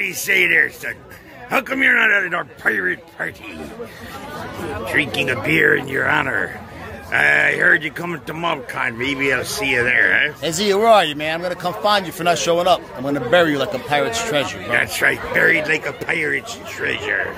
What do you say there, son? How come you're not at our pirate party? Drinking a beer in your honor. I heard you coming to MobCon. Maybe I'll see you there, huh? Izzy, where are you, man? I'm gonna come find you for not showing up. I'm gonna bury you like a pirate's treasure. Bro. That's right, buried like a pirate's treasure.